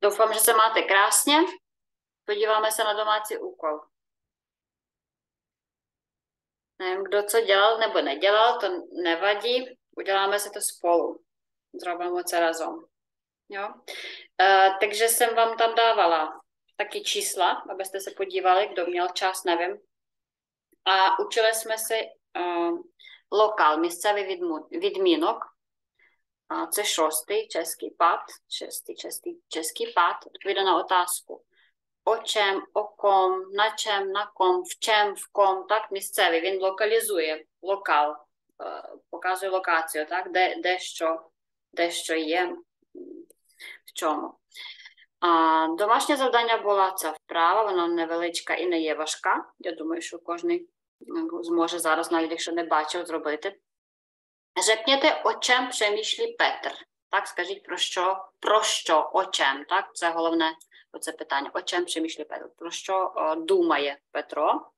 Doufám, že se máte krásně. Podíváme se na domácí úkol. Nevím, kdo co dělal nebo nedělal, to nevadí. Uděláme si to spolu. Zrobíme moc razom. Jo? E, takže jsem vám tam dávala taky čísla, abyste se podívali, kdo měl čas, nevím. A učili jsme si e, lokál, míscevý vidmínok, Це шостий šestý český, český pad, odpovídá na otázku. O čem, o kom, na čem, na kom, в čem, в ком, так, місцевий. Він локалізує локал, показує локацію, так, де, де, що, де що є, в чому. А, Домашнє завдання була ця вправа, вона невеличка і не є важка. Я думаю, що кожен зможе зараз, навіть якщо не бачив, зробити. Řekněte, о чим przemýšlí Петр. Так, скажіть про що, про що, о чим, так? Це головне оце питання. О чим przemýšlí Петр? Про що о, думає Петро?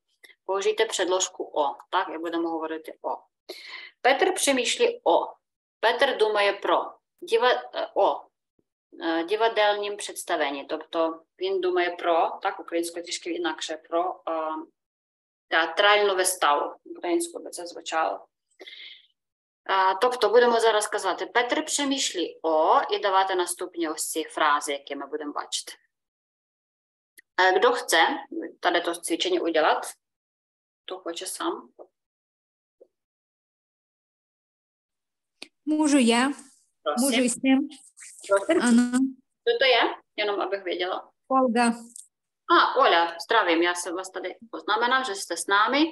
Použijте předložku о, так, і будемо говорити о. Петр przemýšlí о. Петр думає про. Діва, о, дівадельнім представленні. Тобто він думає про, так, українською трішки інакше, про е, театральну виставу. Українською би це звучало. Е, тобто будемо зараз казати Петр Пшемішлі О і давати наступні ось ці фрази, які ми будемо бачити. Е, Kdo chce tady to cvičení udělat? Kdo хоче сам? Můžu já, Prosím. můžu jsem. Prosím. Ano, Kdo to je? Jenom abych věděla. Olga. A, Oля, zdravím, já jsem vás tady poznamenám, že jste s námi.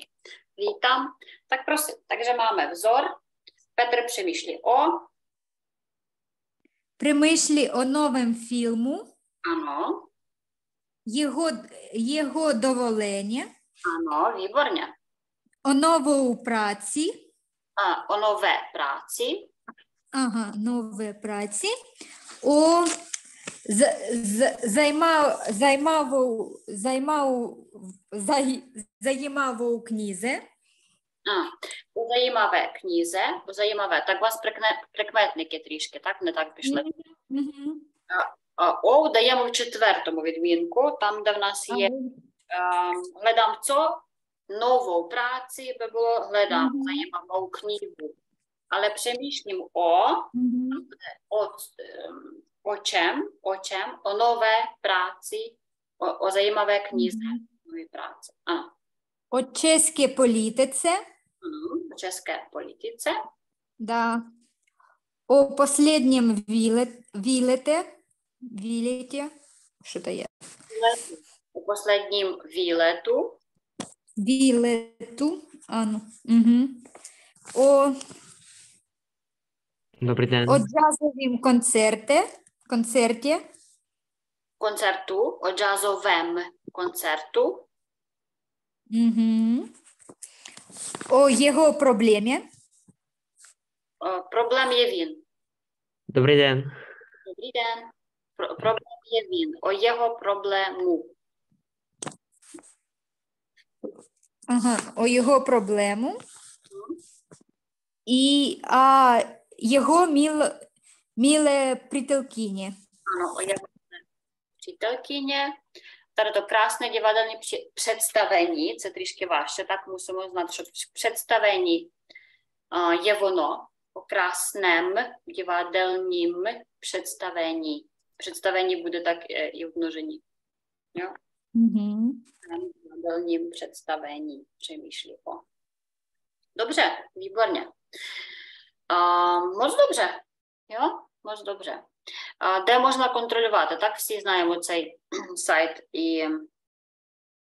Vítám. Tak prosím, takže máme vzor. Petr přemýšlí o, Примишлі о новому фільму, ano, його, його доволення, ano, výborně. о новій праці, A, o nové práci, ага, новій праці, о з, з, займав, займав, займав, зай, займав книze, a, у zajímavé knize, у zajímavé, tak vás прикне, прикметники трішки, так, не так пішли. Мгм. А, О даємо в четвертому відмінку, там, де в нас є Ага. ем, глядам co, нову праці би було глядам Мгм. zajímavou книгу. Але přemýšlím o, Мгм. o, ем, o čem, o čem, o nové práci, o, o zajímavé knize, Мгм. nové práce. Ano, О чеській політиці, O české politice, да. О последнем вілет, вілете, вілете, що то є? o posledním výletu, Вілету, а ну, угу. О, Добрий день. о джазовім концерті, концерті, koncertu, o jazzovém koncertu, угу. О його проблемі, o, problém je він. Добрий день. Dobrý den. Pro, problém je він. O jeho problému. ага, о його проблему, і а, його міл, міле прителкіні. Ano, o jeho přítelkyně. Tady to krásné divadelní při- představení, це трішки важче, так мусимо знати, що в představení а, є воно o краснém divadelním představení. Představení bude tak e, i v množení. Jo? Угу. Kraснém divadelním představení přemýšlí o. Dobře, výborně. А, moc dobře, jo? Moc dobře. Де можна контролювати? Так, всі знаємо цей сайт і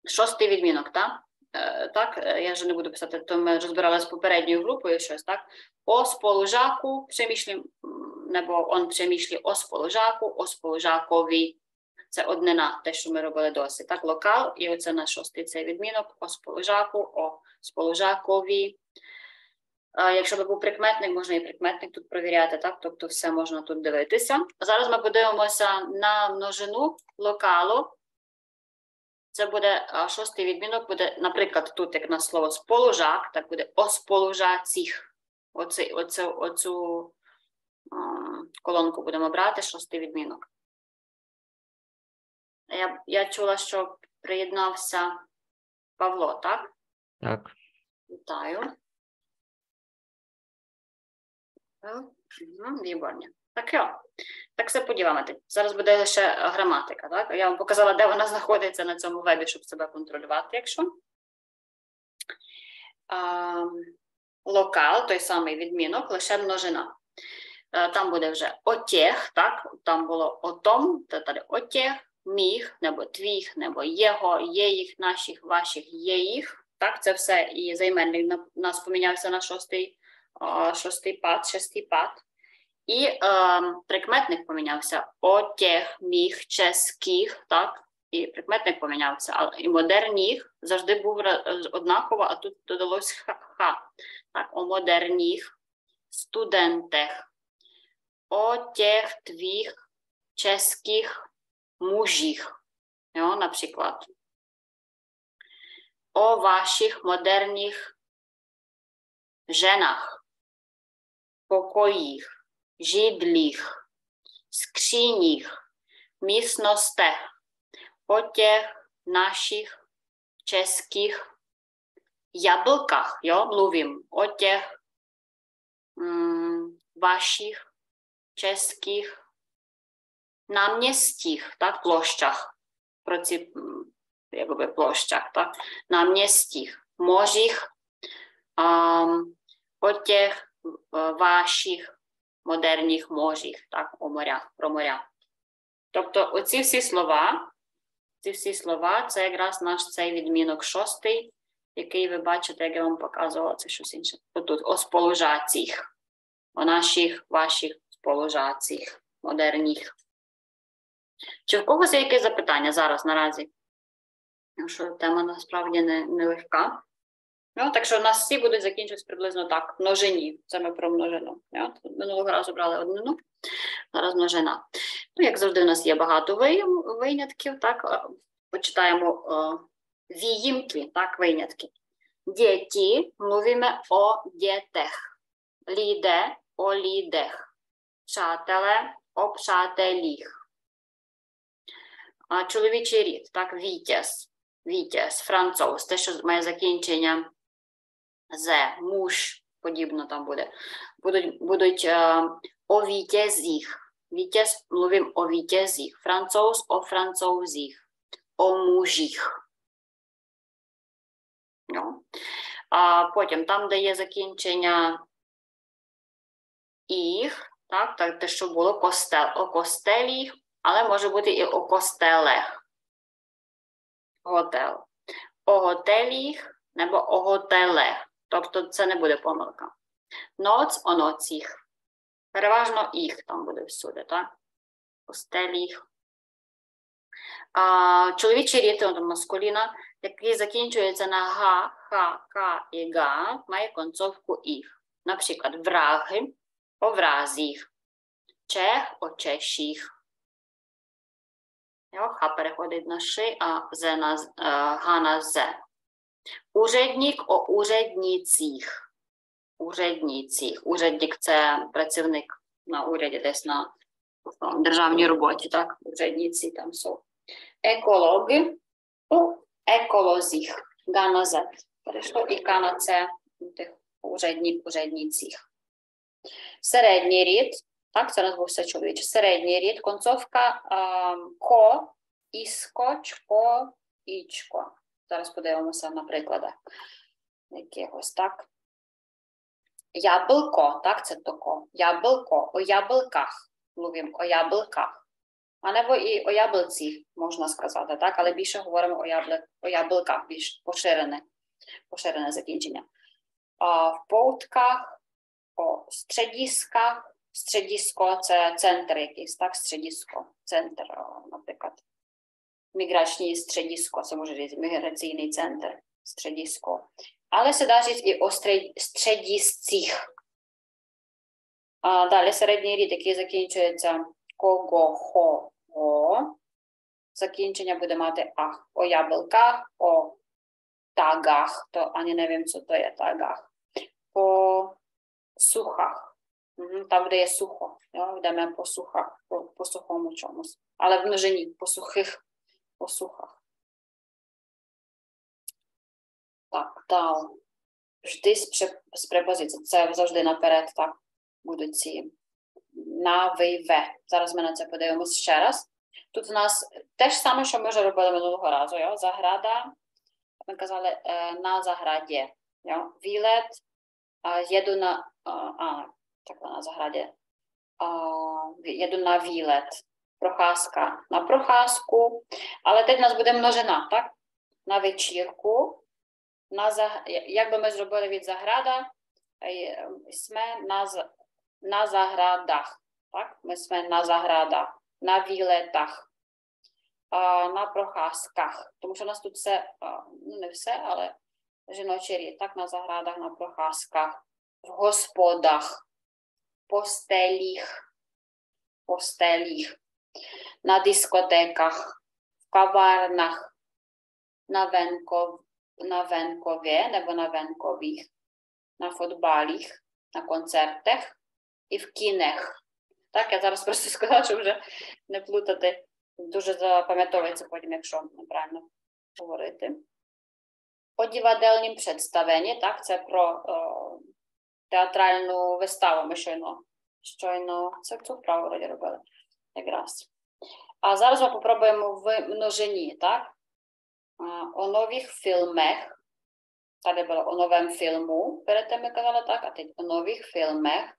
шостий відмінок, так? Е, Так, е, я вже не буду писати, то ми розбирали з попередньою групою щось, так? О сполужаку, м, nebo он przemýšlí о сполужаку, о сполужакові. Це однина, те, що ми робили досі. Так, локал, і оце на шостий цей відмінок, о сполужаку, о сполужакові. Якщо би був прикметник, можна і прикметник тут провіряти, так? Тобто все можна тут дивитися. Зараз ми подивимося на множину локалу. Це буде шостий відмінок, буде, наприклад, тут як на слово сполужак, так буде о сполужаціх. Оце, оце, оцю колонку будемо брати, шостий відмінок. Я, я чула, що приєднався Павло, так? Так. Вітаю. Мгм, Výborně. Так jo. Так все поділимо. Зараз буде лише граматика, так? Я вам показала, де вона знаходиться на цьому вебі, щоб себе контролювати, якщо. А, локал, той самий відмінок, лише множина. Е, Там буде вже отєх, так? Там було отом, то tady отєх, міг, небо твіх, небо його, є їх, наших, ваших, є їх. Так, це все. І займенник нас помінявся на шостий, а, шостий пад, шестий пад. І е, прикметник помінявся отєх, міг, ческих, так? І прикметник помінявся, але і модерніх завжди був однаково, а тут додалось ха. Так, о модерніх студентах, о тих твіх чеських мужích. Jo, například. O vašich moderních ženách, pokojích, židlích, skříních, místnostech, o těch našich českých jablkách, jo, mluvím o těch mm, vašich českých náměstích, tak, plošťách, proti, mm, jakoby plošťách, tak, náměstích, mořích, um, o těch ваших модерніх моріх, так, о морях, про моря. Тобто оці всі слова, ці всі слова, це якраз наш цей відмінок шостий, який ви бачите, як я вам показувала, це щось інше. Отут, о сполужаціх, о наших, ваших сполужаціх, модерніх. Чи в когось є якесь запитання зараз наразі? Тому що тема насправді не, не легка. Ну, так що у нас всі будуть закінчуватися приблизно так. Множині. Це ми про множину. Ja? Минулого разу брали однину, зараз множина. Ну, як завжди, у нас є багато винятків. Так? Е, Почитаємо е, výjimky, так, винятки. Діти, мовимо о дітях. Ліде о лідech. Přátelé о. А чоловічий рід, так, вітязь, вітязь, француз, те, що має закінчення з, муж, подібно там буде. Будуть, будуть е, о вітязіх. Вітязь, мовимо о вітязіх. Француз о французіх. О мужіх. Ну. А потім там, де є закінчення їх, так, так, те, що було костел, о костеліх, але може бути і о костелех. Готел. О готеліх або о готелех. Тобто це не буде помилка. Ноц о ноціх. Переважно їх там буде всюди, так? Костеліх. А, чоловічий рід, маскуліна, який закінчується на га, ха, ка і га, має концовку їх. Наприклад, враги о вразіх, чех о чешіх. Jo, ха переходить на ши, а зе на е, га на зе. Уреднік о уредніціх. Уредніціх. Уреднік це працівник на уряді, десь на в державній роботі, так? Уредніці там со. Екологи о еколозіх. Га на зе. Перейшло і ка на це у тих уреднік, уредніціх. Середній рід так, це у нас був все чоловіче. Середній рід, концовка а, ко, іско, чко, ічко. Зараз подивимося на прикладах якихось, так. Яблуко, так, це токо. Яблуко, о яблуках. Мовимо о яблуках. А небо і о яблуці, можна сказати, так, але більше говоримо о, яблу, о яблуках, більш поширене, поширене закінчення. А, в poutkách, о стředісках, Стредісько це центр якийсь, так? Стредісько. Центр, наприклад. Міграційне стредісько, це може бути міграційний центр, стредісько. Але се дá říct і о стред- стредісцích. А далі середній рід, який закінчується кого, хо, го. Закінчення буде мати ах. О яблуках, о тагах. То ані не wiem, що то є тагах. По сухах. Мгм, Там, де є сухо, jo? йдемо по сухах, по, по сухому чомусь. Але в множині, по сухих посухах. Так, дал. Жди з, пре- з препозиції. Це завжди наперед, так, будуть ці на ви ве. Зараз ми на це подивимось ще раз. Тут в нас те ж саме, що ми вже робили минулого разу. Jo? Заграда. Ми казали е, на заграді. Jo? Výlet. А, jedu на. А, а, takhle na zahradě. A, jedu na výlet. procházka na procházku, ale teď nás bude množena, tak? Na večírku, na zah- jak by my zrobili věc zahrada, jsme na, z- na zahradách, tak? My jsme na zahradách, na výletách, na procházkách, tomu, no, že nás tu se, no ne vse, ale ženočery, tak na zahradách, na procházkách, v hospodách, postelích, postelích, на дискотеках, в каварнах, на, венков, на венковě nebo na venkových, на футбаліх, на концертах і в кінех. Так, я зараз просто сказала, щоб вже не плутати. Дуже запам'ятовується потім, якщо неправильно говорити. По дівадельнім представленні, так, це про о, театральну виставу ми щойно, щойно це цю вправу вроді робили якраз. А зараз ми попробуємо в множині, так? О нових фільмах. Tady bylo o novém filmu, перед тим ми казали так, а teď о нових фільмах.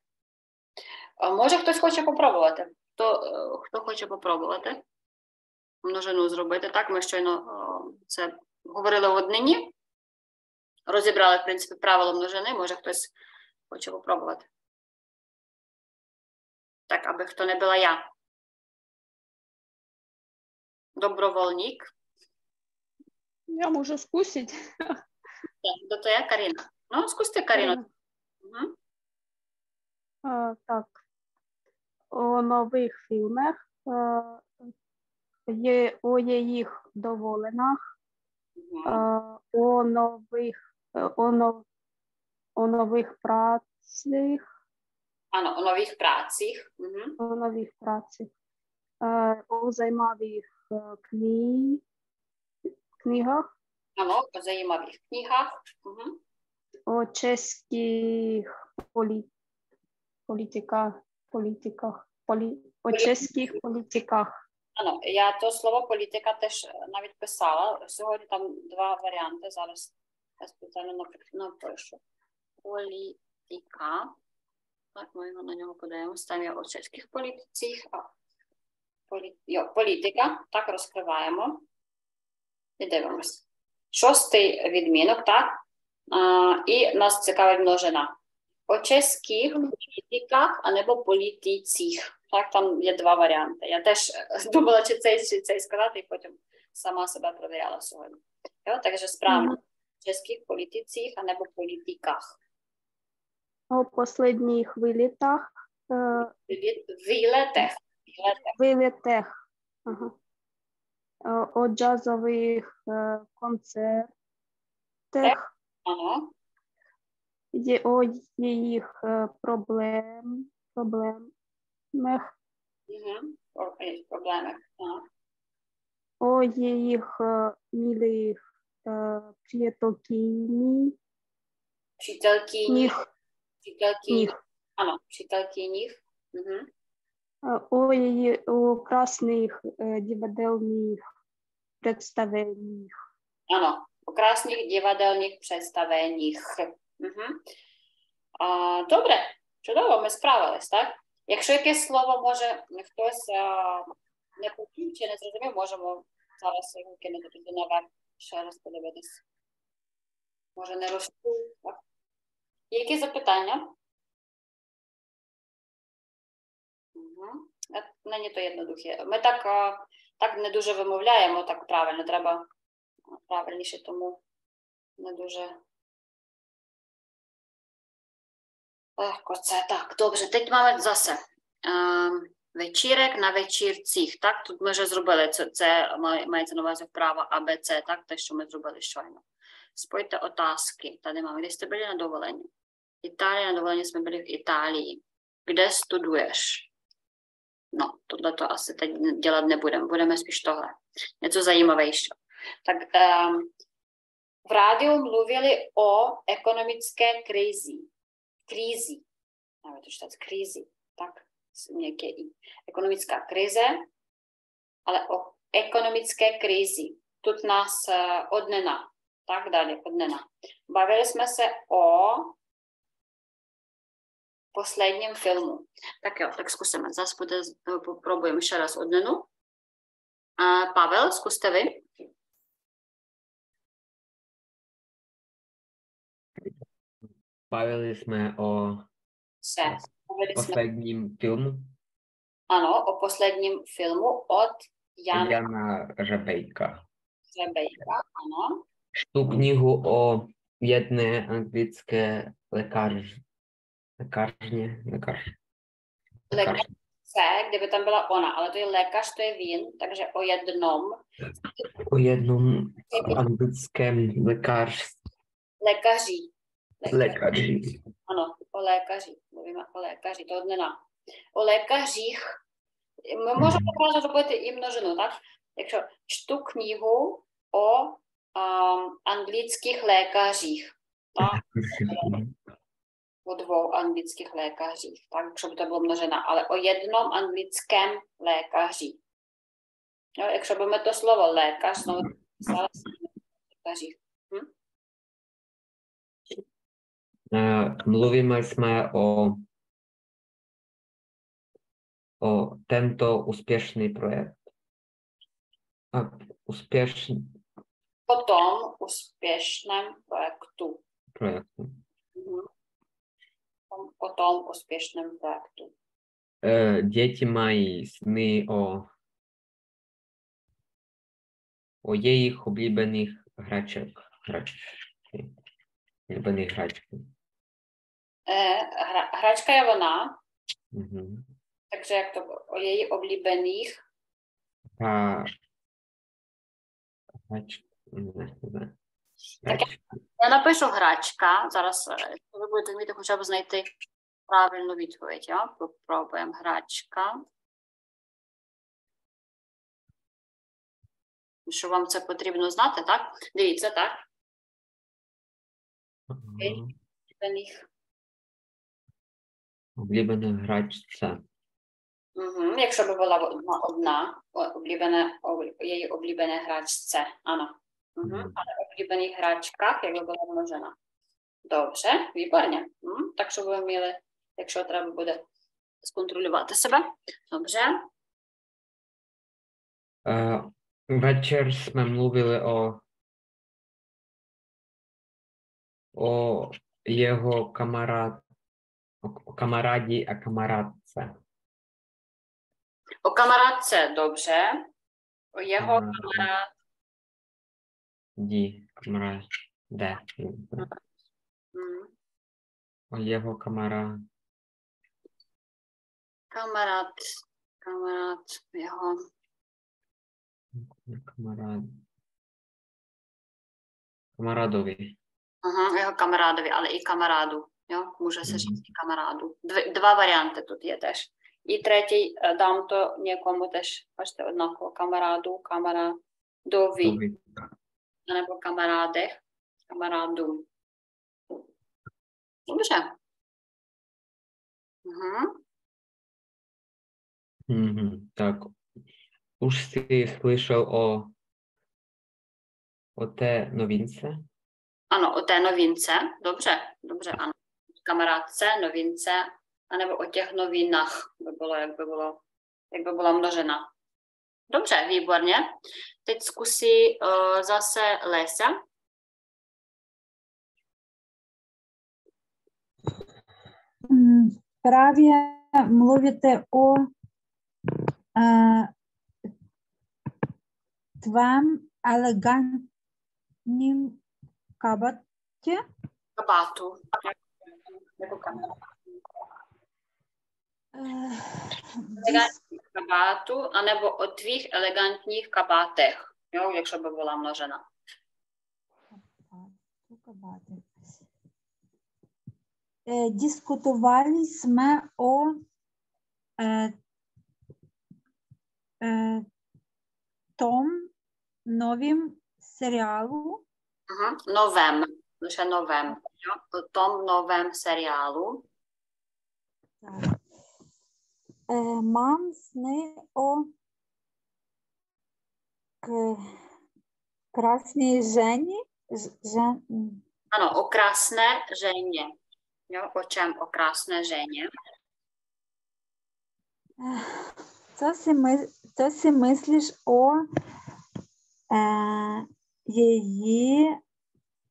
Може хтось хоче попробувати? Хто, е, хто хоче попробувати? Множину зробити, так? Ми щойно це говорили в однині. Розібрали, в принципі, правила множини, може хтось хоче попробувати. Так, аби хто не була я. Добровольник. Я можу скусити. Так, до твоя Каріна. Ну, скусти, Каріно. Угу. Е, Так. У нових фільмах е, є у їх доволенах, е, у нових е, у, нов, у нових працях, Ano, o nových prácích. Mhm. у нових працях, е, у займавих е, кні, книгах, Ano, o zajímavých knihách. Mhm. у чеських полі, політиках, політиках, полі, у чеських політиках. Ano, já to slovo politika tež eh, навіть писала. Сьогодні там два варіанти. Зараз я спеціально нап- напишу. Політика. Так, ми на нього подивимося. Там є у чеських політицях. Полі... Йо, політика. Так, розкриваємо. І дивимось. Шостий відмінок, так? А, і нас цікавить множина. По чеських політиках, або політицях. Так, там є два варіанти. Я теж думала, чи цей, чи цей сказати, і потім сама себе провіряла сьогодні. Jo, takže správně. Мгм. В českých politicích anebo politikách. У последніх вилітах, е, Вилітах, ага. Е, у джазових е, концертах, є у їх е, проблем, проблемах, Mhm. O jejich problémech. Ano. у їх е, милих е, них, Přítelkyních. них. Ano, přítelkyních. Mhm. Е, у, її, у красних е, дивадельних представленнях. Ano, o krásných divadelních představeních. А, добре, чудово, ми справились, так? Якщо якесь слово може хтось а, не почув чи не зрозумів, можемо зараз його кинути туди наверх, ще раз подивитись. Може, не розчув, які запитання? Угу. Мені то єднодухі. Ми так, а, так не дуже вимовляємо, так правильно, треба правильніше, тому не дуже легко це. Так, добре, teď máme zase ем, вечірek на вечірцях. Так, тут ми вже зробили це, це має- мається на увазі вправа АБЦ, так, те, що ми зробили щойно. Спойте otázky. Tady máme, kde jste byli na dovolení? Itálie, na dovolení jsme byli v Itálii. Kde studuješ? no, tohle to asi teď dělat nebudeme, budeme spíš tohle. Něco zajímavějšího. Tak um, v rádiu mluvili o ekonomické krizi. Krizi. Nevím, to čítat, krizi. Tak, měkké i. Ekonomická krize, ale o ekonomické krizi. Tut nás odnena. Tak dále, odnena. Bavili jsme se o posledním filmu. Tak jo, tak zkusíme. Zase bude, eh, popróbujeme ještě raz odnenu. A Pavel, zkuste vy. Bavili jsme o se. Posledním jsme... filmu. Ano, o posledním filmu od Jana, Jana Řebejka. Řebejka, ano. Štu knihu o jedné anglické lékař, lékařně, lékař, lékař. Lékařce, kdyby tam byla ona, ale to je lékař, to je vín, takže o jednom o jednom anglickém lékař, lékaři. lékaři. Ano, o lékaři. Mluvíme o lékaři, to dnena. O lékařích. Ми можемо одразу зробити і множину, так? Якщо чту книгу о а, англійських lékařích. Так? o dvou anglických lékařích, tak by to bylo množena, ale o jednom anglickém lékaři. No, jak budeme to slovo lékař, znovu lékařích. Hm? Mluvíme jsme o, o tento úspěšný projekt. A úspěšný. O tom úspěšném projektu. Projektu. Mhm. Projektu. Eh, Děti mají sny o, o jejich oblíbených hraček. Hračky. Oblíbených hračky. Eh, hra, hračka je ona, Mhm. takže jak to o její oblíbených. A hračky. Ne, ne. Tak Já napишу hračka, зараз е, ви будете вміти хоча б знайти правильну відповідь. Ja? Попробуємо грачка. Що вам це потрібно знати, так? Дивіться, так? Oblíbená hračce. Угу. Якщо б була одна, одна о- улюблене, її облюблене грачце, ано. Угу. Мгм. Але улюблених грачках, якби була множина. Добре, відборня. М, Так, щоб ви вміли, якщо треба буде сконтролювати себе. Добре. Eh, Večer jsme mluvili o o jeho kamarád, o o kamarádi a kamarádce. O kamarádce dobře. O jeho Ага. Ді, камарад, де? м, O jeho kamarád, kamarád, kamarád, jeho, kamarád, kamarádovi. aha, jeho kamarádovi, ale i kamarádu. Jo, může se Mhm. říct i kamarádu. Dv, dva varianty тут є теж. І третій е, дам то нікому теж, бачите, однаково камараду, камарадові, Dovi. nebo kamarádech, kamarádů. Dobře. Mhm. Mm-hmm, tak. Už jsi slyšel o, o té novince? Ano, o té novince. Dobře, dobře, ano. Kamarádce, novince, anebo o těch novinách by bylo, jak by bylo, jak by byla množena. Dobře, výborně. Teď zkusí uh, zase Lesa. М, Právě mluvíte o a, tvém elegantním kabátě. Kabátu. Nebo kabátu. Eh, Elegantních kabátu, anebo o tvých elegantních kabátech. Jo, jakщо by byla množena. Kabátu, kabáty. Eh, jsme o eh, е, том новім серіалу. Угу. Новем. Лише новем. Tom novém seriálu. Так. Е, о к... красній Жені. Ж- Ano, o krásné ženě. Jo? O čem o krásné ženě? Co si, my, co si myslíš o е, її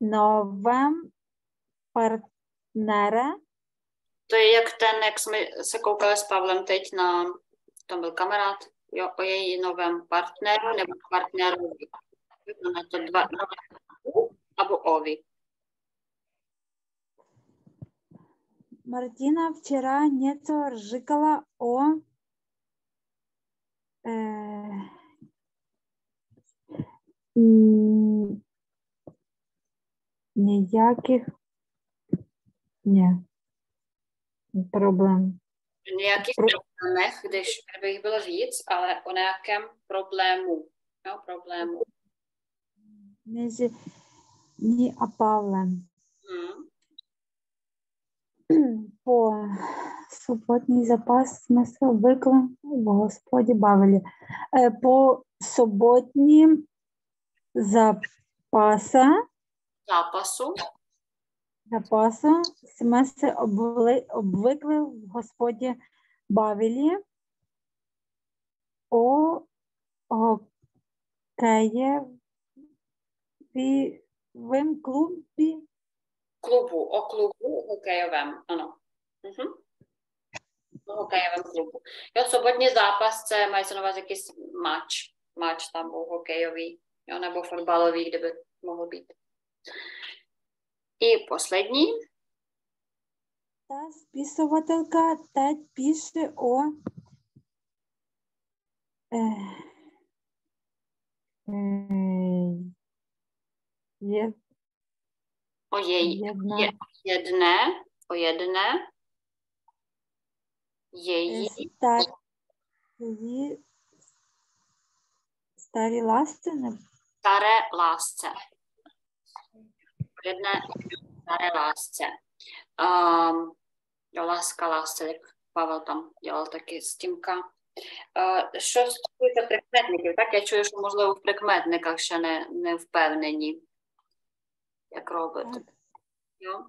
новém партнере? To je jak ten, jak jsme se koukali s Pavlem teď na, tam byl kamarád, jo, o její novém partneru nebo partnerovi. Na to dva, nebo ovi. Мартина вчера něco říkala o eh, м, ніяких ні, nějakých Pro- problémech, když kdyby jich bylo ale o nějakém problému. Jo, problému. Не зі, ні о Hmm. По суботній запас смисл виклик в Господі бавилі. Е, По суботнім запаса Zápasu. запасу jsme se obvli, obvykli v hospodě bavili o hokejovém klubě Klubu, o klubu hokejovém, ano. Mhm. O hokejovém klubu. Jo, sobotní zápas, це мається на увазі якийсь матч. Матч там був hokejový, jo, nebo fotbalový, kdyby mohl být. І последній. Та списувателька teď пише о е, е, є, O její jedna, je- jedné, o jedné, její, стар, її старі ласти, не staré Jedné staré lásce. Um, láska, lásce, tam dělal taky s tímka. Uh, що стосується прикметників, так? Я чую, що, можливо, в прикметниках ще не, не впевнені, як робити. Jo.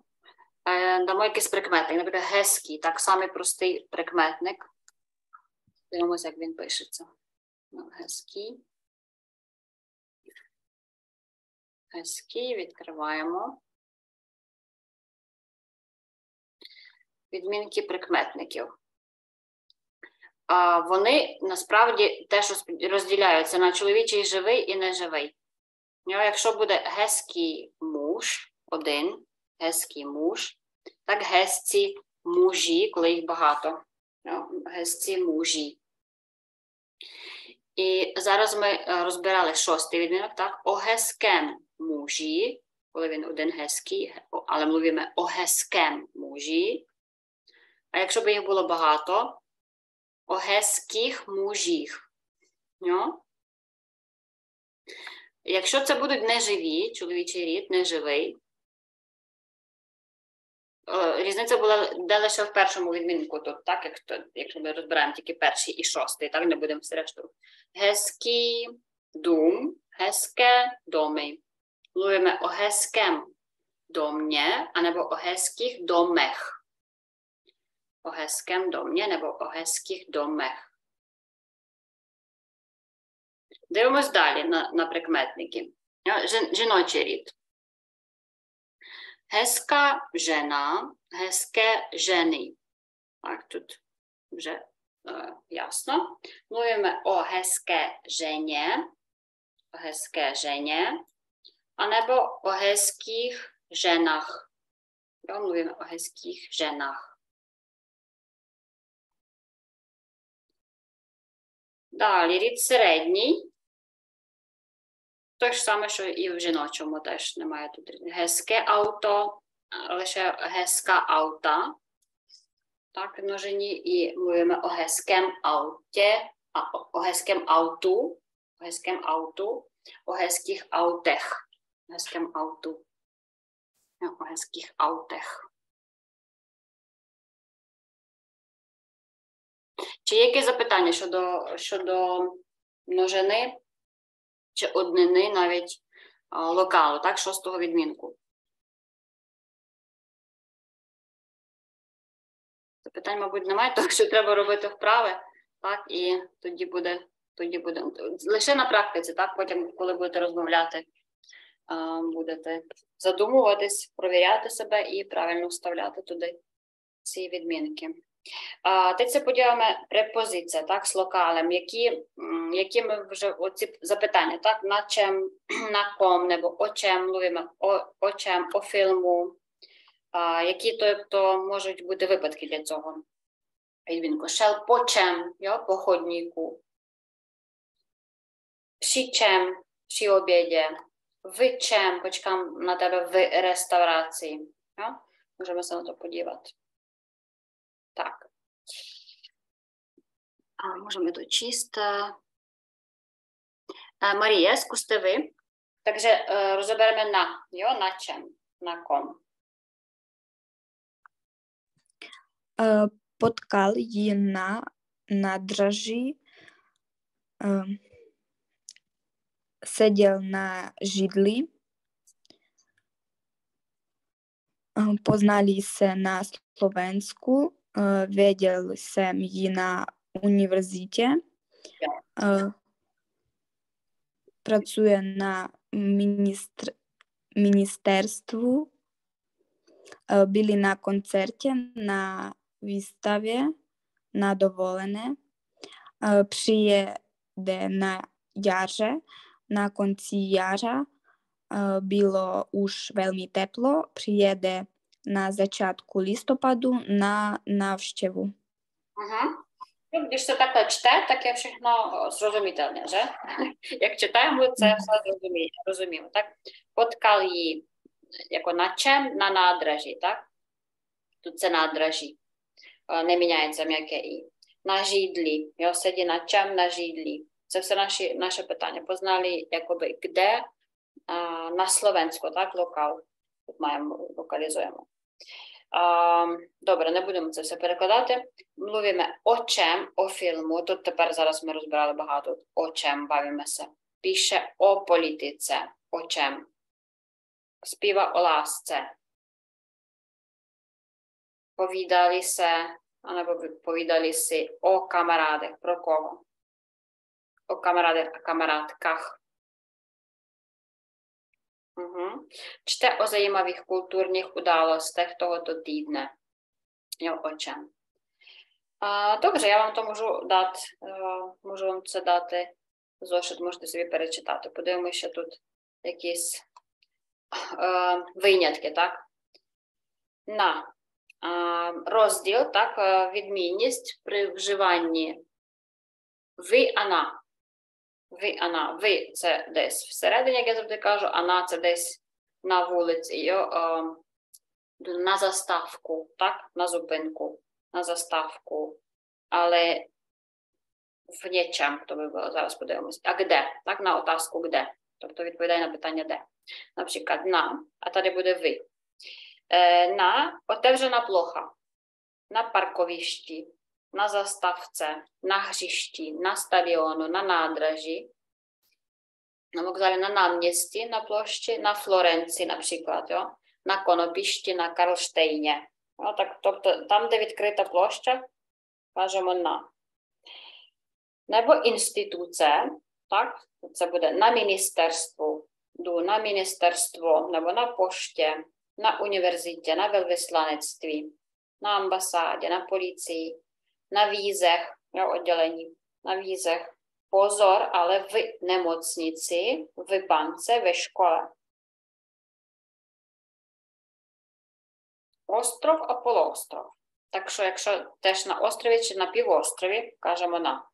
Е, Дамо якийсь прикметник, наприклад, геський, так самий простий прикметник. Дивимося, як він пишеться. Ну, Геський. Геський відкриваємо. Відмінки прикметників. Вони насправді теж розділяються на чоловічий живий і неживий. Якщо буде геський муж, один, геський муж, так гесці мужі, коли їх багато. Ну, Гесці мужі. І зараз ми е, розбирали шостий відмінок, так? О гескем мужі, коли він один геський, але мовимо о гескем мужі. А якщо б їх було багато, о геских мужіх. Ну? Якщо це будуть неживі, чоловічий рід, неживий, різниця була де лише в першому відмінку тут, так, як то, якщо ми розбираємо тільки перший і шостий, так, не будемо все решту. Hezké domy. Mluvíme o hezkém domě anebo o hezkých domech. O hezkém domě nebo o hezkých domech. Дивимось далі на, на прикметники. Жіночий рід. Hezká žena, hezké ženy. Так, тут вже е, ясно. Mluvíme o hezké ženě, o hezké ženě, anebo o hezkých ženách. Jo, mluvíme o hezkých ženách. Далі рід середній. Те ж саме, що і в жіночому теж немає тут. рід- Гезке авто, а, лише гезка аута. Так, в множині і мовимо о гезкém autě, a o, o hezkém autu, o hezkém autu, o hezkých autech, o hezkém autu, jo, o hezkých autech. Чи є якісь запитання щодо, щодо множини Чи однини навіть локалу, так, шостого відмінку? Запитань, мабуть, немає, тому що треба робити вправи, так, і тоді буде, тоді буде лише на практиці, так, потім, коли будете розмовляти, будете задумуватись, провіряти себе і правильно вставляти туди ці відмінки. А, Teď se podíváme препозиція, так, з локалем, які, м, які ми вже оці запитання, так, на чим, на ком, nebo о чим мовимо, о, о чим, о фільму, а, які тобто можуть бути випадки для цього. Відмінку. Шел по чим, jo, по ходніку, při čem, při obědě, v čem, počkám na tebe v restauraci. Jo? Můžeme se na to Můžeme to číst. Marie, zkuste vy. Takže uh, rozebereme na, jo, na čem, na kom. Uh, potkal ji na nádraží, uh, seděl na židli, uh, poznali se na Slovensku, uh, věděl jsem ji na univerzitě, Е, pracuje na ministr, ministerstvu, Е, byli na koncertě, na výstavě, na dovolené, Е, přijede na jaře, na konci jara е, bylo už velmi teplo, přijede na začátku listopadu na návštěvu. Угу. No, když se takhle čte, tak je všechno eh, srozumitelně, že? Jak četám hudce, se mhm. rozumí, rozumím. Tak potkal ji eh, jako na čem? Na nádraží, tak? Tu se nádraží. Eh, Neměňají se jaké i. Na židli, jo, sedí na čem? Na židli, co se naši, naše pytání poznali, jakoby kde? Na Slovensko, tak? Lokal. Majem, lokalizujeme. добре, не будемо це все перекладати. Мовимо о чим, о фільму. Тут тепер зараз ми розбирали багато. О чим бавимося. Пише о політиці. О чим. Співа о ласce. Повідали се, або повідали си о камарадах. Про кого? О камарадах а камарадках. Угу. Čte o zajímavých kulturních událostech tohoto týdne. Jo, o čem? А, добре, я вам то можу дати, е, можу вам це дати зошит, можете собі перечитати. Подивимося тут якісь е, винятки, так? На е, розділ, так, е, відмінність при вживанні ви, ана. Ви, ана. Ви це десь всередині, як я завжди кажу, ана це десь на вулиці, йо, е, на заставку, так, на зупинку, на заставку, але в нічем, то би зараз подивимось. А де? Так, на отазку де. Тобто відповідає на питання де. Наприклад, на, а tady буде ви. Е, на otevřena плоха, на парковищі, na zastavce, na hřišti, na stadionu, na nádraží, na Magdale, na náměstí, na plošti, na Florenci například, jo? na konopišti, na Karlštejně. No, tak to, to, tam, kde je odkryta plošťa, kážeme na. Nebo instituce, tak, se bude na ministerstvu, jdu na ministerstvo, nebo na poště, na univerzitě, na velvyslanectví, na ambasádě, na policii, на візах, jo, oddělení, na vízech. Pozor, ale v nemocnici, v bance, ve škole. Остров а полуостров. Так що, якщо теж на острові чи на півострові, кажемо на.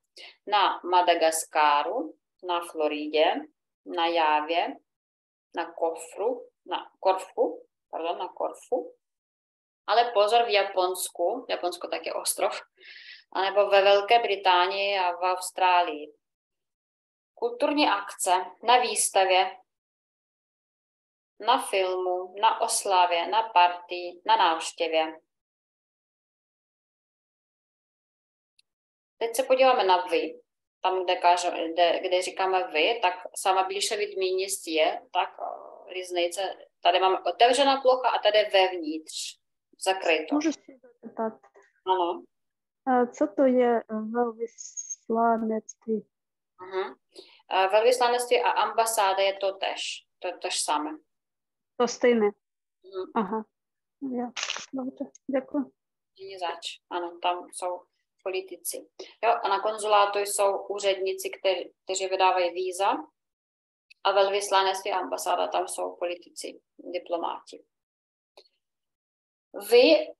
На Мадагаскару, на Флориді, на Яві, на Кофру, на Корфу, pardon, на Корфу. Але позор в Японську, в Японську так є остров, anebo ve Velké Británii a v Austrálii. Kulturní akce na výstavě, na filmu, na oslavě, na party, na návštěvě. Teď se podíváme na vy. Tam, kde, kážu, kde, kde říkáme vy, tak sama blíže vidmíněst je, tak eh, různice. Tady máme otevřená plocha a tady vevnitř, zakryto. Můžu si Ano. Co to je eh, velvyslanectví? Uh-huh. Velvyslanectví a ambasáda je to tež, to je tež samé. To stejné. Uh-huh. Aha, jo, dobře, děkuji. Není zač, ano, tam jsou politici. Jo, a na konzulátu jsou úředníci, kteří, kteří vydávají víza a velvyslanectví a ambasáda, tam jsou politici, diplomáti. Vy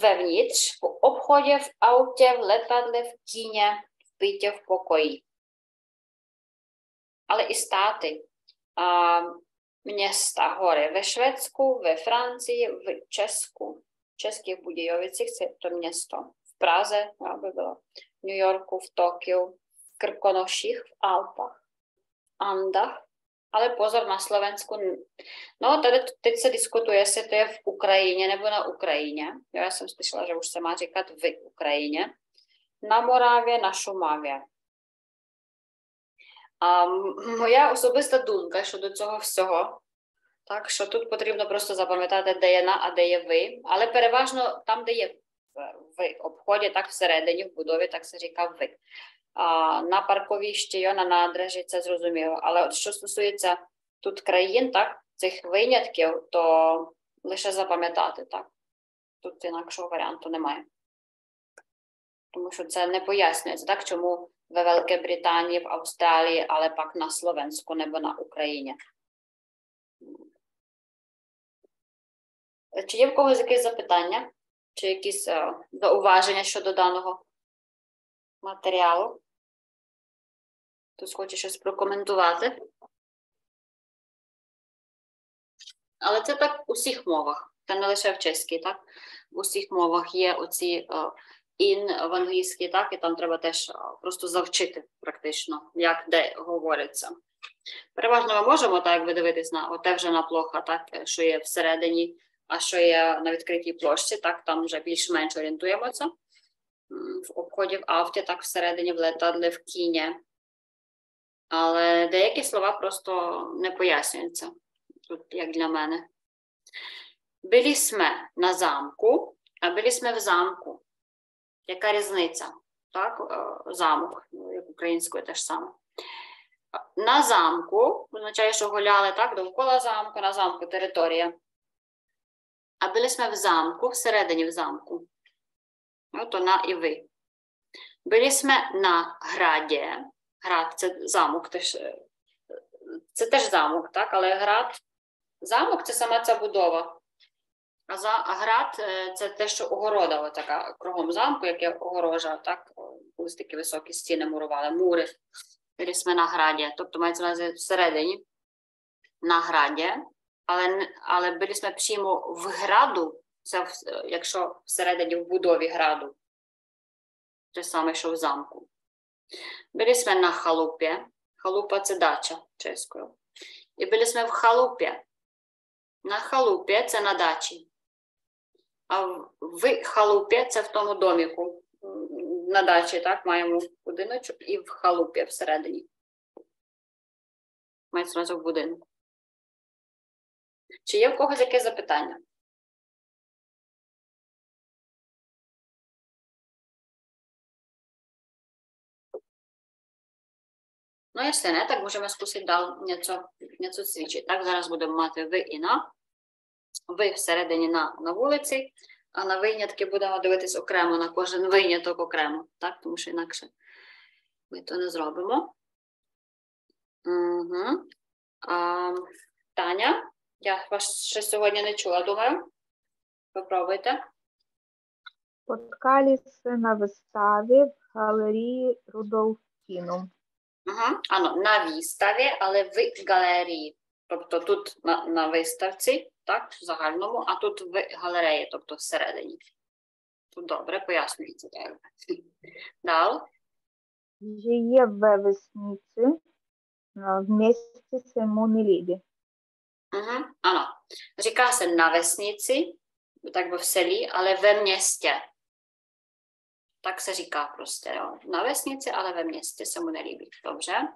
vevnitř, v obchodě, v autě, v letadle, v kíně, v bytě, v pokoji. Ale i státy. A města, hory. Ve Švédsku, ve Francii, v Česku, v Českých Budějovicích, je to město, v Praze, jo, by bylo, v New Yorku, v Tokiu, v Krkonoších, v Alpách, Andách, ale pozor na Slovensku. No, tady teď se diskutuje, jestli to je v Ukrajině nebo na Ukrajině. Jo, já jsem slyšela, že už se má říkat v Ukrajině. Na Moravě, na Šumavě. А моя особиста думка щодо цього всього, так що тут потрібно просто запам'ятати, де є на, а де є ви, але переважно там, де є в, в обході, так всередині, в будові, так се říká ви. На парковіщі, йо, на надрежі, це зрозуміло. Але от що стосується тут країн, так, цих винятків, то лише запам'ятати, так. Тут інакшого варіанту немає. Тому що це не пояснюється, так, чому ve Velké Británii, v Austrálii, ale pak na Slovensku nebo na Україні. Чи є в когось якесь запитання? Чи якісь е, зауваження щодо даного матеріалу? Хтось хоче щось прокоментувати? Але це так у всіх мовах. Це не лише в чеській, так? В усіх мовах є оці е, ін в англійській, так, і там треба теж просто завчити практично, як де говориться. Переважно ми можемо так якби дивитись на оте вже на плоха, так, е, що є всередині, а що є на відкритій площі, так, там вже більш-менш орієнтуємося. В обході в авті, так всередині в летадлі, в кіні. Але деякі слова просто не пояснюються, тут, як для мене. Jsme на замку, а jsme в замку. Яка різниця? Так, е, замок, ну, як українською теж саме. На замку означає, що гуляли так, довкола замку, на замку територія. А ми в замку, всередині в замку. Ну, то на і ви. Ми на граді. Град це замок теж. е, Це теж замок, так, але град. Замок це сама ця будова. А за а град е, це те, що огорода, отака кругом замку, яке огорожа, так, колись такі високі стіни мурували, мури. Були ми на граді, тобто мається на увазі всередині, на граді, але, але ми прямо в граду, це е, якщо всередині в будові граду, те саме, що в замку. Були ми на халупі, халупа це дача чеською. І були ми в халупі. На халупі це на дачі. А в- халупі це в тому доміку. На дачі, так, маємо будиночок і в халупі всередині. Мається в будинку. Чи є в когось яке запитання? Ну, якщо не, так можемо скусити дал něco, něco cvičit. Так, зараз будемо мати ви і на. Ви всередині на, на вулиці, а на винятки будемо дивитись окремо на кожен виняток окремо, так? Тому що інакше ми то не зробимо. Угу. А, Таня, я вас ще сьогодні не чула, думаю. Попробуйте. Se na vystavě v galerii Rudolfinu. Угу. Ано, на виставі, але в галереї. Тобто тут на, на виставці, так, в загальному, а тут в галереї, тобто всередині. Тут добре, пояснюється. Дál. Žije ve vesnici a v městě se mu nelíbí. Mhm, ano. Říká se na vesnici, tak v selí, ale ve městě. Tak se říká prostě, jo. Na vesnici, ale ve městě se mu nelíbí. Dobře.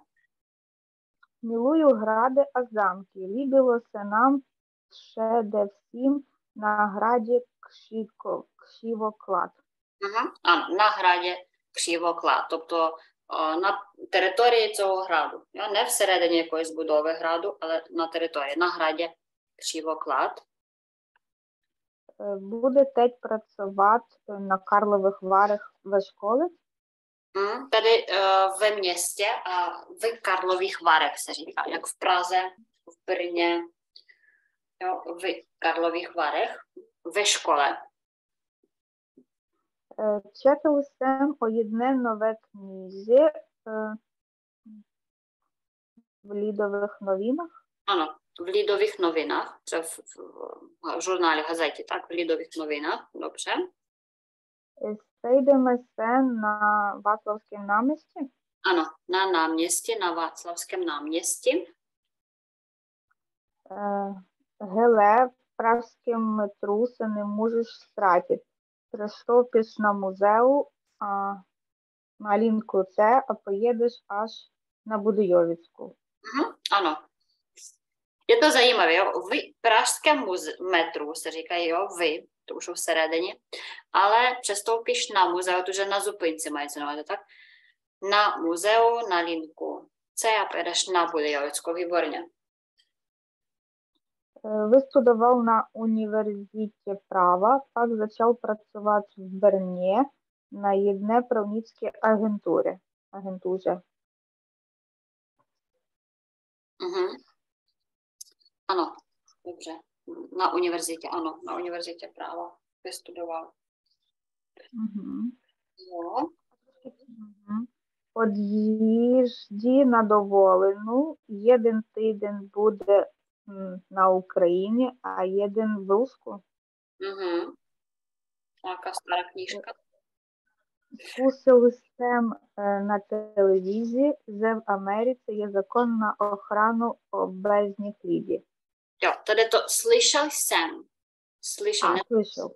Милую гради а замки. Лібилося нам především на граді Кшіко, Кшівоклад. Угу. Ano, на граді Кшівоклад, тобто о, на території цього граду. Не всередині якоїсь будови граду, але на території, на граді Кшівоклад. Е, Буде теть працювати на Карлових Варах ve школі. Hm, Tady uh, ve městě a v Karlových Varech se říká, jak v Praze, v Brně, jo, v Karlových Varech, ve škole. Е, Читали сем о єдне нове книзі е, в Лідових новинах. Ano, v Lidových novinách, třeba v, v, v žurnále Gazetě, tak v Lidových novinách, dobře. Е, Сейдемо на Вацлавському намісті. Ano, na náměstí, na Václavském náměstí. Е, Геле, в пражському метру се не можеш стратити. Приступиш на музею, а на це, а поїдеш аж на Будойовицьку. Mhm, ano. Je to zajímavé, jo? V pražském metru se říkají, jo, vy, to už v Seredeně, ale přestoupíš na muzeu, to, že na zupinci mají cenovat, tak? Na muzeu, na linku C a pojedeš na Budějovickou, výborně. Е, Вистудував на університеті права, так почав працювати в Берні на єдне правницькій агентурі. агентурі. Mhm. Ano, dobře. Na univerzitě, ano, na univerzitě práva vystudoval. Угу. Jo. Мгм. Од'їжді на доволену. Один тиждень буде на Україні, а один в Руску. Stará knížka. Зкусили сем е, на телевізії, де в Америці є закон на охрану обезних lidí. Jo, tady to slyšel jsem. Slyšel. A, slyšel.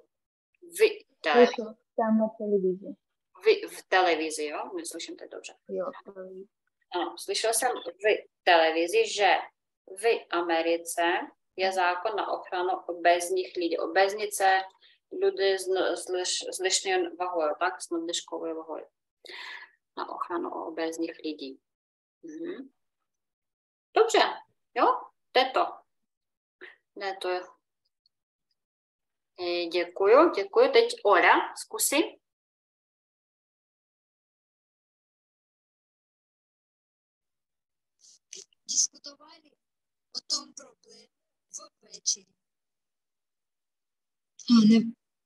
Vy, tady. Slyšel jsem na televizi. Vy v televizi, jo? My slyším to dobře. Jo. Ano, slyšel jsem v televizi, že v Americe je zákon na ochranu obezních lidí. Obeznice, lidi s, s, s vahou, tak? S nadliškovou vahou. Na ochranu obezních lidí. Mhm. Dobře, jo? To je to. Ne, to je. Eh, děkuju, děkuju. Teď Ora, zkusy. Diskutovali o tom problému večeri. A ne,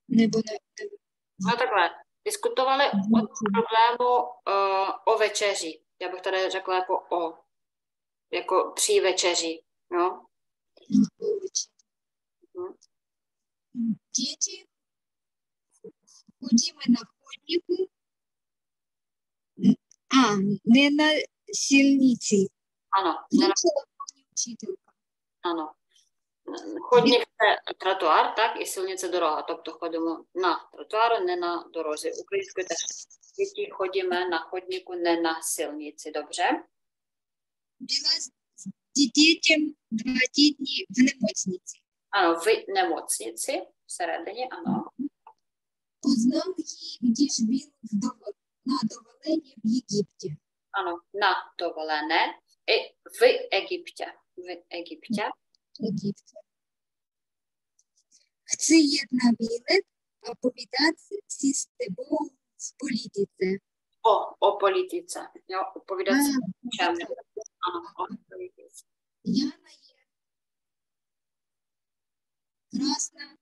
nebo ne, nebo. No takhle, diskutovali o mhm. problému uh, o večeři. Já bych tady řekla jako o, jako při večeři, no. Діти ходімо на ходнику. А, не на сільниці. Ano, ne, Вчила пані вчителька. ano. Chodník це тротуар, так, і сильниця дорога. Тобто ходимо на тротуару, не на дорозі. Українською теж діти ходимо на ходніку, не на сильниці. Добре? Була з дітям два тижні в немочниці. Ano, в немоцниці, всередині, ано. Познав її, де він на доволенні в Єгипті. Ano, na dovolené i v Egyptě. V Egyptě. Єгипті. Chci jet na výlet a povídat si s tebou v politice. O, o politice. Jo, povídat Krásná.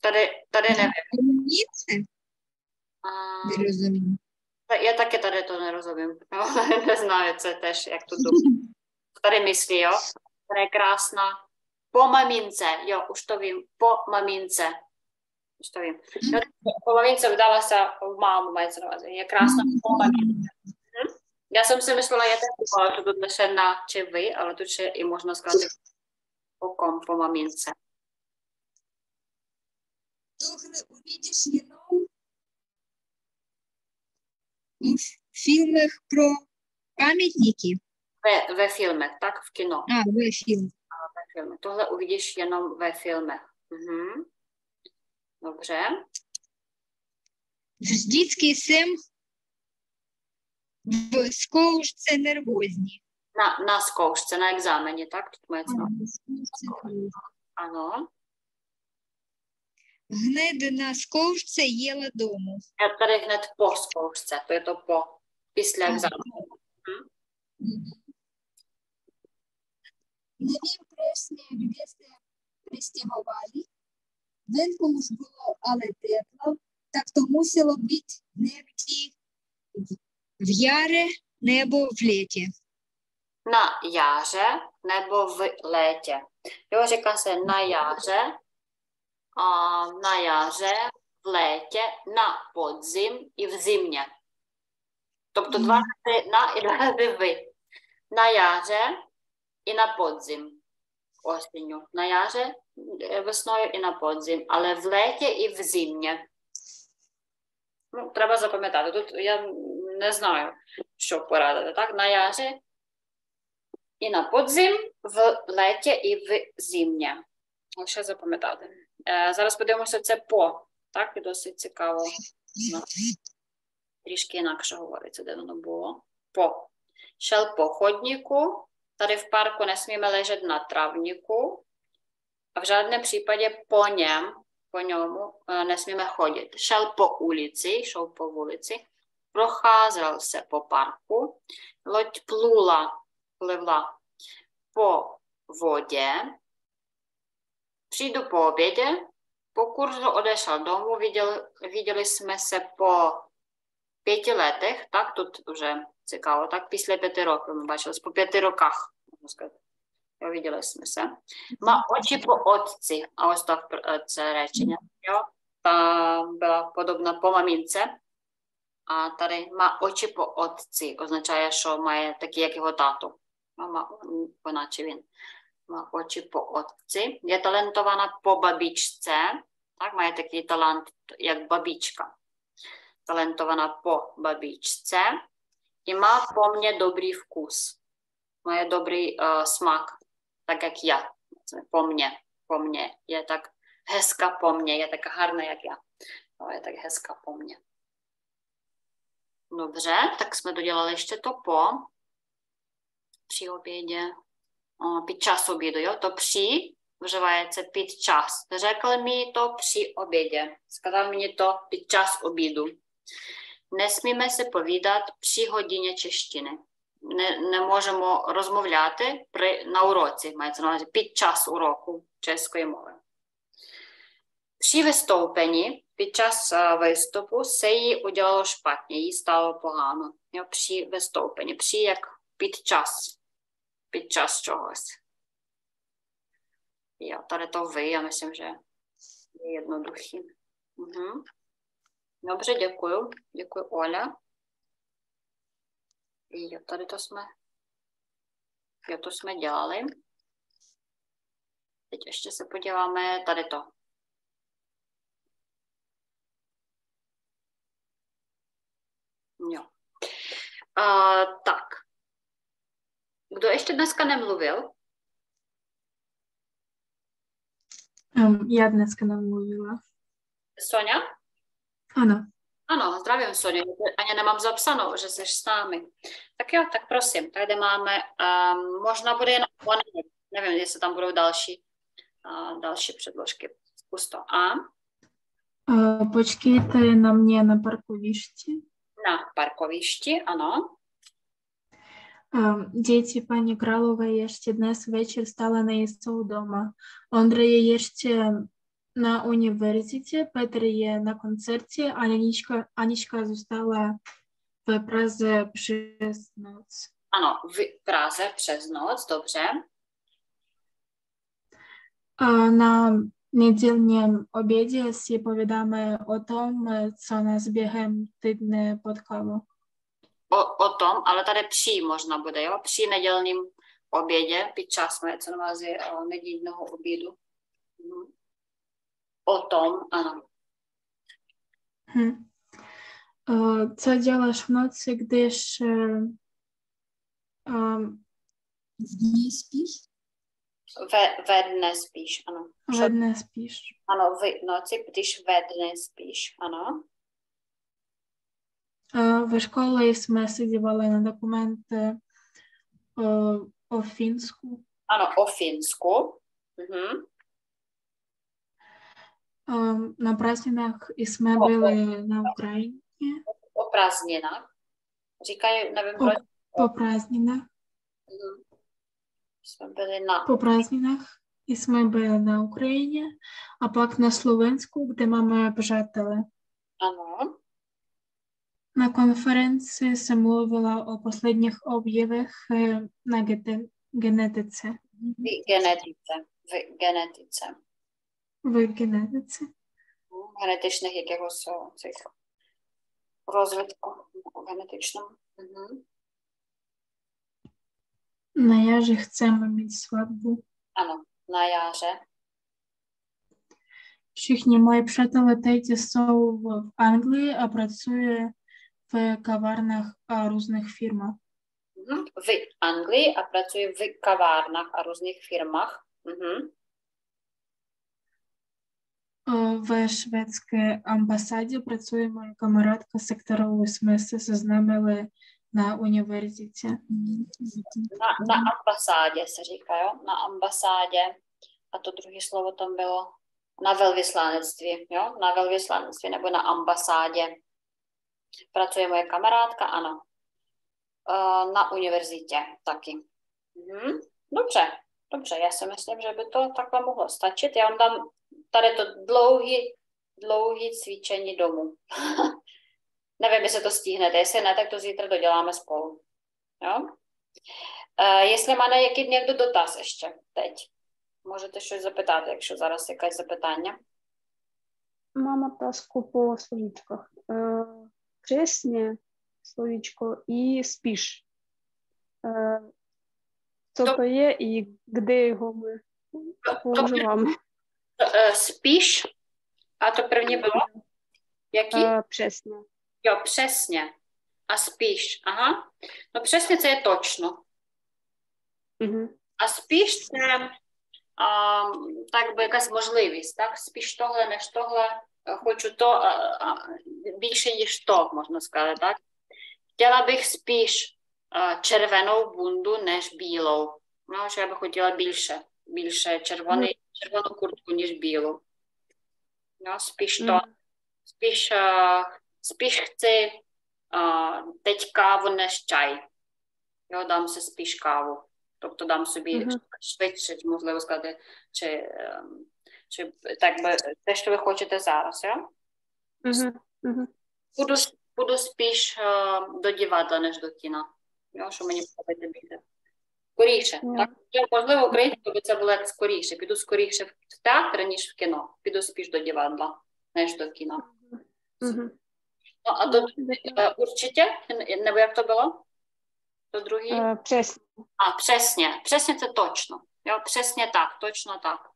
Tady, tady nevím. Nic. Mm. Nerozumím. Já taky tady to nerozumím. No, neznám, co je tež, jak to tu. Tady myslí, jo? Tady je krásná. Po mamince, jo, už to vím. Po mamince. Už to vím. Mhm. Jo, po mamince vdala se v mámu, mají Je krásná mhm. po mamince. Já jsem si myslela, že to, to je či vy, ale to je i možná zkrátit можна сказати по ком, по мамінце. Увидиш jenom в фільмах про пам'ятники. Ve filmech, tak? V kino. А, в фільмах. Tohle uvidíš jenom ve filmech. Mhm. Dobře. Вждіцький сим в зкоушце нервозні. Na, na zkoušce, na exámeně, tak? Тут мається на Ano. Гнеди на сковшце їла дому. Já tady hned po zkoušce, to je to po, після exámenu. Нові пресні невести пристігували. Взимку ж було, але тепло, так то мусило бути негді в яре небо в літі. Na jaře nebo v létě. Jo, říká se na jaře, a na jaře, v létě, na podzim i v zimě. Тобто два рази на і два рази ви. На яře і на подзим. Осінню. На яře е, весною і на подзим. Але в леті і в зимні. Ну, треба запам'ятати. Тут я не знаю, що порадити. Так? На яře і на подзим, в леті і в зимнє. Лише запам'ятати. Е, зараз подивимося це по. Так, і досить цікаво. Ну, Трішки інакше говориться, де воно було. По. Šel po chodníku. Tady v parku nesmíme ležet na travníku. A v žádném případě po něm, po němu eh, nesmíme chodit. Šel po ulici, šel po ulici. Procházel se po parku. Loď plula, plivla po vodě. Přijdu po obědě. Po kurzu odešel domů, viděl, viděli jsme se po pěti letech, тут вже цікаво, так після п'яти років ми бачились, по п'яти роках, можна сказати. Виділи ми се. Ма очі по отці, а ось так е, це речення. Jo? Та була подобна по мамінце, а tady ма очі по отці, означає, що має такі, як його тату. Mama po načivin má oči po otci. Je talentovaná po babičce, tak má takový talent jak babička. Talentovaná po babičce i má po mně dobrý vkus. Má dobrý uh, smak, tak jak já. Po mně, po mně. Je tak hezka po mně, je tak harná jak já. No, je tak hezka po mně. Dobře, tak jsme dodělali ještě to po Při obědě. O, pít čas obědu, jo? To při вживається під час. Řekl mi to při obědě. Сказав мені to під час обіду. Nesmíme se povídat při hodině češtiny. Не, не можемо розмовляти при, на уроці, мається на увазі під час уроку чеської мови. Při vystoupení, під час а, виступу, се їй уділо шпатně, їй стало погано. Jo, Při vystoupení, při як під час, pít čas čohož. Jo, tady to vy, já myslím, že je jednoduchý. Mhm. Dobře, děkuju. Děkuji, Ola. Jo, tady to jsme, jo, to jsme dělali. Teď ještě se podíváme tady to. Jo. Uh, tak, kdo ještě dneska nemluvil? Um, já dneska nemluvila. Sonja? Ano. Ano, zdravím Sonja, ani nemám zapsanou, že jsi s námi. Tak jo, tak prosím, tady máme, um, možná bude jen one, nevím, jestli tam budou další, uh, další předložky. Zkus to. A? Uh, počkejte na mě na parkovišti. Na parkovišti, ano. Dzieci pani królowej jeszcze dnes wieczór stała na jej u doma. Andrzej jeszcze na uniwersytecie, Petr na koncercie, a Aniśka, Aniśka została w Pradze przez noc. Ano, w Pradze przez noc, dobrze. Na niedzielnym obiedzie opowiadamy o tym, co nas biegiem tydny spotkało. o, o tom, ale tady při možná bude, jo? Při nedělním obědě, pít čas moje cenovází nedělního obědu. Hm. O tom, ano. Hm. Co děláš v noci, když e, um, dní spíš? Ve, ve dne spíš, ano. Ve dne spíš. Ano, v noci, když ve dne spíš, ano. Eh, jsme se dívali na dokumenty eh, o Finsku. Ano, o Finsku. Mhm. Eh, Na prázdninách jsme byli na Ukrajině. O prázdninách. Říkají, nevím proč. Po prázdninách, Mhm. Jsme byli na... po prázdninách jsme byli na Ukrajině a pak na Slovensku, kde máme přátelé. Ano. Na konferenci se mluvila o posledních objevech eh, na gete- genetice. V genetice. V genetice. V genetice. Ну, Генетичних якихось о, цих розвитку генетичному. Угу. Na jaře chceme mít svatbu. Ano, na jaře. Všichni moji přátelé teď jsou v Anglii a pracují w kawarniach o różnych firmach. W mhm. Anglii, a pracuję w kawarniach o różnych firmach. Mhm. В шведській амбасаді працює моя камарадка секторової смиси, na на Na На, на амбасаді, се říkají, на амбасаді. A to druhé slovo tam bylo na velvyslanectví, jo? Na velvyslanectví nebo na ambasádě. Pracuje moje kamarádka, ano. Uh, na univerzitě taky. Mhm. Dobře, dobře, já si myslím, že by to takhle mohlo stačit. Já vám dám tady to dlouhý, dlouhý cvičení domů. Nevím, jestli to stihnete, jestli ne, tak to zítra doděláme spolu. Jo? Uh, jestli má nějaký někdo dotaz ještě teď, можете щось запитати, якщо зараз якесь запитання. Мам отазку по словічках. Е, Чесне словічко і спіш. Е, то є і де його ми Тобто вживаємо? е, спіш, а то první було? Які? Е, Чесне. Jo, přesně. A spíš, aha. No це є точно. Угу. А спіш це а, так би якась можливість, так? Спіш того, не е, хочу то, більше, ніж то, можна сказати, так? Хотіла бих спіш а, червону бунду, неж білу. Ну, що я би хотіла більше, більше червоний, червону куртку, ніж білу. Ну, спіш то. Спіш, а, спіш chci а, teď каву, неж чай. Я дам си спіш каву. Тобто дам собі Мгм. швидше, можливо сказати, чи, ем, чи так би те, що ви хочете зараз. Я? Угу. Угу. Буду, буду спіш е, до діватла, ніж до кіна. Я, що мені подобається більше. Скоріше. Ні. Так? Можливо, українською би це було як скоріше. Піду скоріше в театр, ніж в кіно. Піду спіш до діватла, ніж до кіна. Угу. Ну, а до е, урчите, nebo як то було? To druhý? Е, Чесне. A přesně, přesně to točno. Jo, přesně tak, točno tak.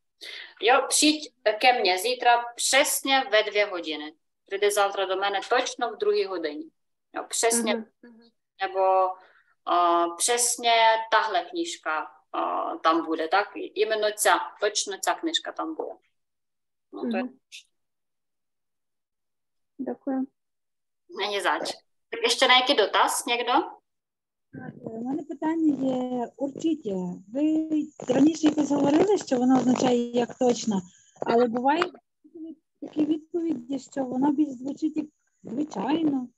Jo, přijď ke mně zítra přesně ve dvě hodiny. Přijde завтра до мене точно в другій годині. Jo, přesně, Мгм. nebo uh, přesně tahle knížka uh, tam bude, tak? Іменно ця, точно ця книжка там буде. Ну, то Мгм. Дякую. není zač. Так ще на який дотаз někdo? У мене питання є урчиття. Ви раніше якось говорили, що воно означає як точно, але буває такі відповіді, що воно більш звучить як звичайно.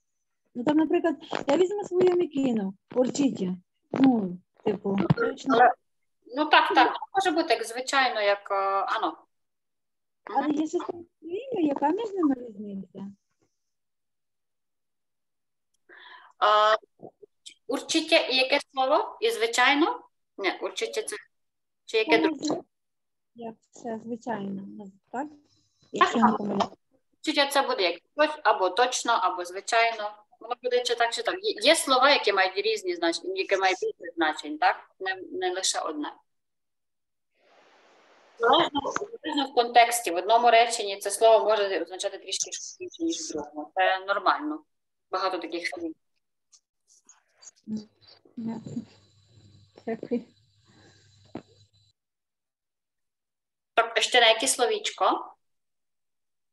Ну там, наприклад, я візьму свою мікіну, урчиття. Ну, типу, точно. Ну так, так, може бути, як звичайно, як е, ано. Але є своє, яка між ними різниця? Určitě i jaké slovo? I звичайно? Не, určitě це. Чи яке друге? як це звичайно, так? Якщо не помиляюсь. Чуття це буде як або точно, або звичайно. Воно буде чи так, чи так. Є, слова, які мають різні значення, які мають різні значень, так? Не, не лише одне. Залежно, в контексті. В одному реченні це слово може означати трішки інше, ніж в другому. Це нормально. Багато таких слів. Дякую. Тобто ще на яке словічко?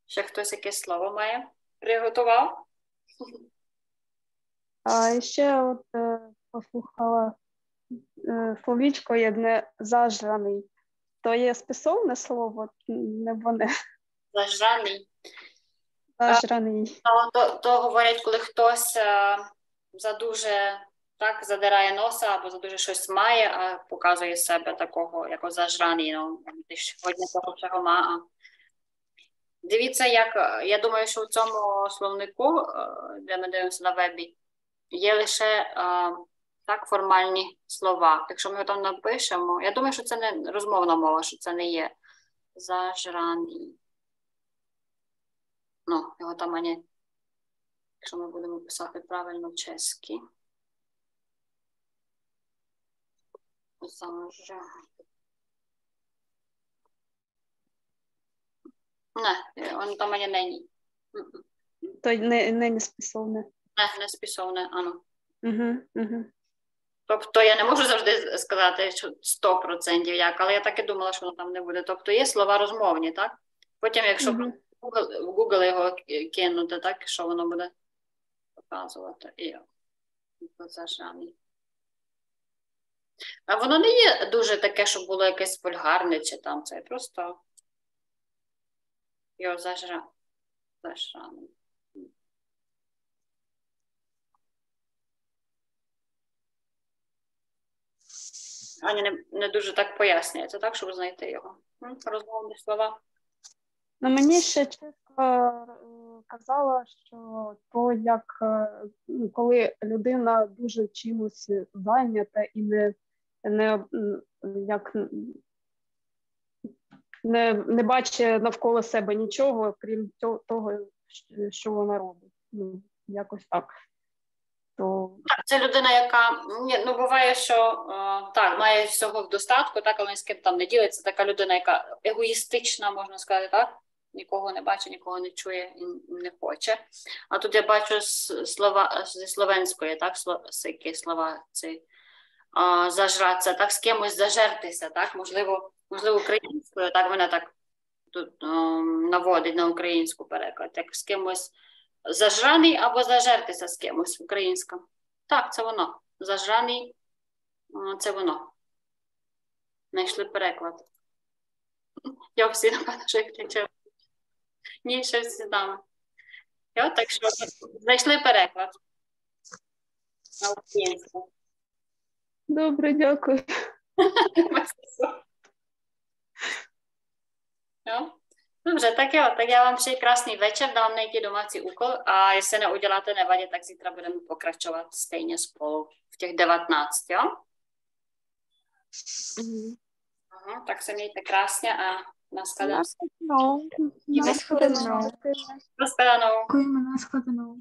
Ще хтось якесь слово має? Приготував? А ще от е, послухала е, словічко єдне зажраний. То є списовне слово, не вони. Зажраний. Зажраний. То, то, то говорять, коли хтось е, задуже так задирає носа або задуже щось має, а показує себе такого, як зажраний. Ну, сьогодні того всього ма. а. Дивіться, як е, я думаю, що у цьому словнику, е, де ми дивимося на вебі, є лише е, так формальні слова. Якщо ми його там напишемо, я думаю, що це не розмовна мова, що це не є зажраний. Ну, його там ані Якщо ми будемо писати правильно чеськи. Зажа. Не, он там ані нині. То не, не списовне. Не, не списовне, ану. Угу, угу. Тобто я не можу завжди сказати, що 100% як, але я так і думала, що воно там не буде. Тобто є слова розмовні, так? Потім, якщо Мгм. в Google, його ки- кинути, так, що воно буде показувати. І зажаний. А воно не є дуже таке, щоб було якесь вульгарне чи там це. Просто його зажра... зажраний. Аня не, не дуже так пояснює. Це так, щоб знайти його. Розмовні слова. Ну, мені ще чесно е, казала, що то як е, коли людина дуже чимось зайнята і не, не як не, не бачить навколо себе нічого, крім того, що вона робить. Ну, якось так. То це людина, яка ні, ну буває, що е, так, має всього в достатку, так, але з ким там не ділиться. Така людина, яка егоїстична, можна сказати, так? Нікого не бачить, нікого не чує і не хоче. А тут я бачу слова зі словенської, так, сло- які слова ці а, зажратися, так, з кимось зажертися, так, можливо, можливо, українською, так мене так тут ем, наводить на українську переклад, як з кимось зажраний або зажертися з кимось українська. Так, це воно. Зажраний а, це воно. Знайшли переклад. Я всі, напевно, що їх включила. Ні, ще всі от так що знайшли переклад на українську. добре, дякую. Jo? Dobře, tak jo, tak já vám přeji krásný večer, dám nějaký domácí úkol a jestli neuděláte nevadě, tak zítra budeme pokračovat stejně spolu v těch 19, jo? Aha, tak se mějte krásně a nashledanou. Нashledanou. Nashledanou. Дякуємо на складену.